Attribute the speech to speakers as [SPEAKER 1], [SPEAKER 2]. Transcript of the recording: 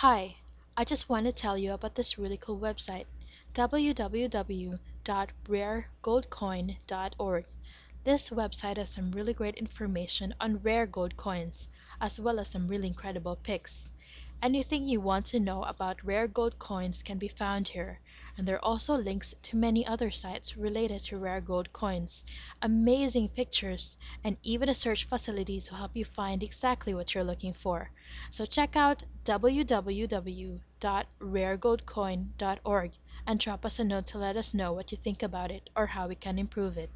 [SPEAKER 1] Hi, I just want to tell you about this really cool website www.raregoldcoin.org. This website has some really great information on rare gold coins, as well as some really incredible pics. Anything you want to know about rare gold coins can be found here, and there are also links to many other sites related to rare gold coins, amazing pictures, and even a search facility to help you find exactly what you're looking for. So check out www.raregoldcoin.org and drop us a note to let us know what you think about it or how we can improve it.